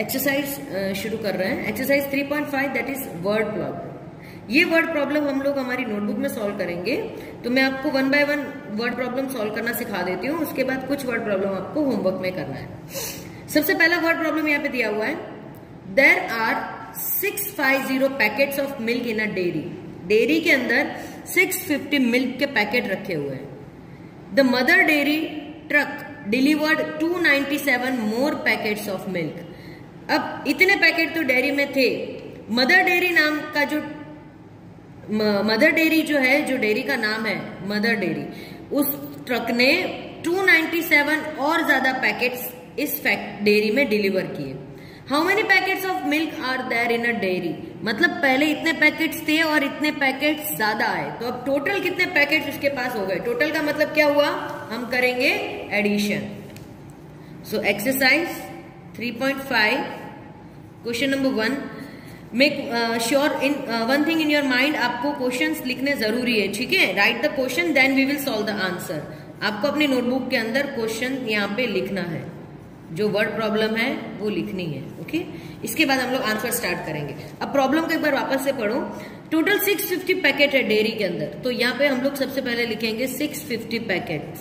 Exercise शुरू कर रहे हैं। Exercise 3.5 that is word problem ये वर्ड प्रॉब्लम हम लोग हमारी नोटबुक में सॉल्व करेंगे। तो मैं आपको one by one word problem solve करना सिखा देती हूँ। उसके बाद कुछ वर्ड प्रॉब्लम आपको होमवर्क में करना है। सबसे पहला वर्ड प्रॉब्लम यहाँ पे दिया हुआ है। There are six five zero packet of milk in a dairy dairy के अंदर 650 मिल्क के पैकेट रखे हुए हैं। The Mother Dairy truck delivered 297 more packet of milk अब इतने पैकेट तो डेयरी में थे। मदर डेयरी नाम का जो मदर डेयरी जो है, जो डेयरी का नाम है, मदर डेयरी, उस ट्रक ने 297 और ज़्यादा पैकेट्स इस डेयरी में डिलीवर किए। How many packets of milk are there in a dairy मतलब पहले इतने पैकेट्स थे और इतने पैकेट्स ज़्यादा आए। तो अब टोटल कितने पैकेट्स उसके पास हो गए? टोटल का मतलब क्या हुआ? हम करेंगे addition so exercise 3.5 question number one make sure in one thing in your mind आपको क्वेश्चंस लिखने ज़रूरी है, ठीक है? Right the question then we will solve the answer आपको अपनी नोटबुक के अंदर क्वेश्चन यहाँ पे लिखना है। जो वर्ड प्रॉब्लम है, वो लिखनी है ओके इसके बाद हम लोग आंसर स्टार्ट करेंगे। अब प्रॉब्लम को एक बार वापस से पढ़ो। टोटल 650 पैकेट है डेयरी के अंदर। तो यहाँ पे हम लोग सबसे पहले लिखेंगे 650 पैकेट्स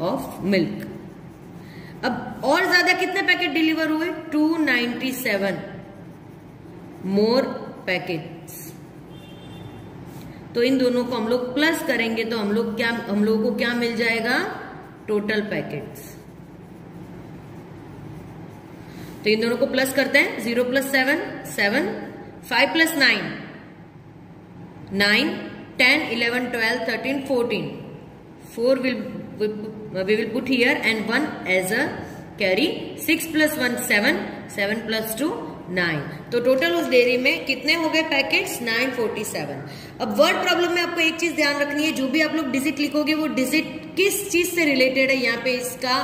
ऑफ़ मिल्क अब और ज़्यादा कितने पैकेट डिलीवर हुए? 297 मोर पैकेट्स। तो इन दोनों को हम लोग प्लस करेंगे तो हम लोग क्या, हम लोगों को क्या मिल जाएगा? Total packets. तो इन दोनों को प्लस करते हैं। Zero plus seven seven, five plus nine nine, ten, eleven, twelve, thirteen, fourteen. Four will we will put here and one as a carry six plus one seven seven plus two nine तो total उस dairy में कितने हो गए packets nine forty seven अब word problem में आपको एक चीज़ ध्यान रखनी है, जो भी आप लोग डिजिट लिखोगे, वो डिजिट किस चीज़ से रिलेटेड है? यहाँ पे इसका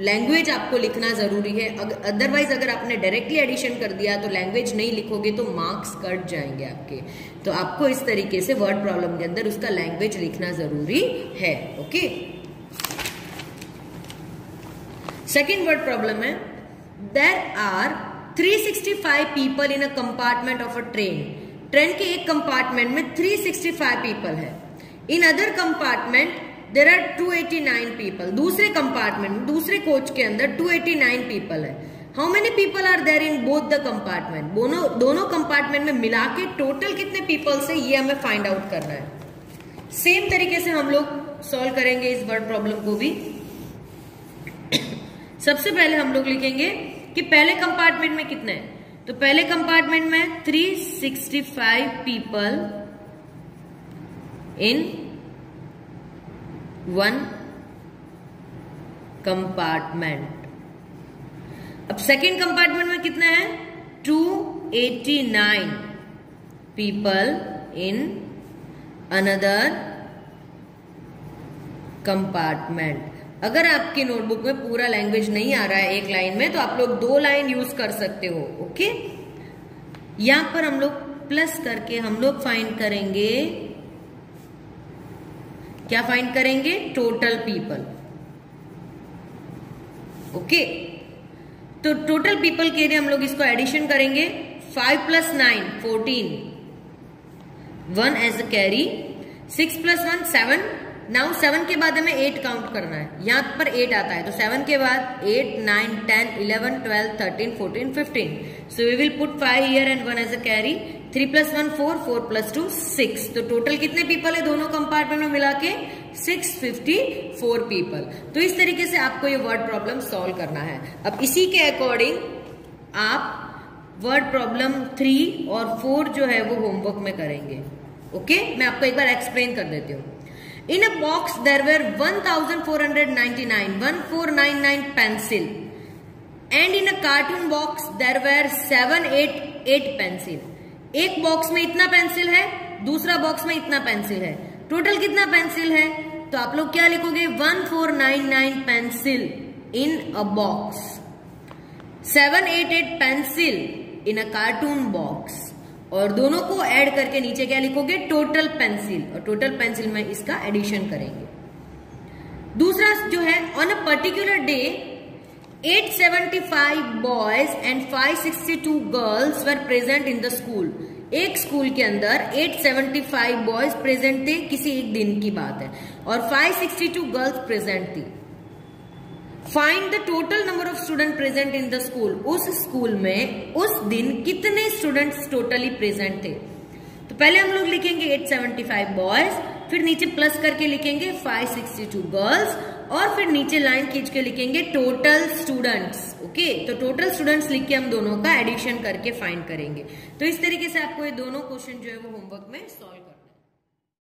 लैंग्वेज आपको लिखना ज़रूरी है। अदरवाइज़ अगर आपने डायरेक्टली एडिशन कर दिया तो लैंग्वेज नहीं लिखोगे तो मार्क्स कट जाएँगे आपके। तो आपको इस तरीके से वर्ड प्रॉब्लम के अंदर उसका लैंग्वेज लिखना ज़रूरी है ओके सेकेंड वर्ड प्रॉब्लम है there are 365 people in a compartment of a train train के एक कंपार्टमेंट में 365 पीपल है. In other compartment there are 289 people दूसरे कंपार्टमेंट दूसरे कोच के अंदर 289 पीपल है. How many people are there in both the compartment दोनों दोनों कंपार्टमेंट में मिला के टोटल कितने पीपल से ये हमें फाइंड आउट करना है. सेम तरीके से हम लोग सॉल्व करेंगे इस वर्ड प्रॉब्लम को भी. सबसे पहले हम लोग लिखेंगे कि पहले कंपार्टमेंट में कितने हैं? तो पहले कंपार्टमेंट में 365 पीपल इन वन कंपार्टमेंट अब सेकेंड कंपार्टमेंट में कितने हैं? 289 पीपल इन अनदर कंपार्टमेंट अगर आपकी नोटबुक में पूरा लैंग्वेज नहीं आ रहा है एक लाइन में तो आप लोग दो लाइन यूज़ कर सकते हो ओके यहाँ पर हम लोग प्लस करके हम लोग फाइंड करेंगे, क्या फाइंड करेंगे? टोटल पीपल ओके तो टोटल पीपल के लिए हम लोग इसको एडिशन करेंगे five plus nine fourteen one as a carry six plus one seven now seven के बाद हमें एट काउंट करना है। यहाँ पर एट आता है। तो सेवन के बाद eight nine ten eleven twelve thirteen fourteen fifteen so we will put five here and one as a carry three plus one four four plus two six तो टोटल कितने पीपल है? दोनों compartment में मिला के six fifty four people तो इस तरीके से आपको ये वर्ड प्रॉब्लम सॉल्व करना है। अब इसी के अकॉर्डिंग आप वर्ड प्रॉब्लम थ्री और फोर जो है वो होमवर्क में करेंगे। Okay okay? मैं आपको एक बार एक्सप्लेन कर देती हूँ। In a box, there were 1499 1499 pencil. And in a cartoon box, there were 788 pencil. एक बॉक्स में इतना पेंसिल है, दूसरा बॉक्स में इतना पेंसिल है। टोटल कितना पेंसिल है? तो आप लोग क्या लिखोगे? 1499 pencil in a box 788 pencil in a carton box और दोनों को ऐड करके नीचे क्या लिखोगे? टोटल पेंसिल और टोटल पेंसिल में इसका एडिशन करेंगे। दूसरा जो है on a particular day 875 boys and 562 girls were present in the school एक स्कूल के अंदर 875 बॉयज़ प्रेजेंट थे, किसी एक दिन की बात है। और 562 गर्ल्स प्रेजेंट थी। Find the total number of student present in the school उस स्कूल में उस दिन कितने स्टूडेंट्स टोटली प्रेजेंट थे? तो पहले हम लोग लिखेंगे 875 बॉयज़ फिर नीचे प्लस करके लिखेंगे 562 गर्ल्स और फिर नीचे लाइन खींच के लिखेंगे टोटल स्टूडेंट्स ओके तो टोटल स्टूडेंट्स लिख के हम दोनों का एडिशन करके फाइंड करेंगे। तो इस तरीके से आपको ये दोनों क्वेश्चन जो है वो होमवर्क में सॉल्व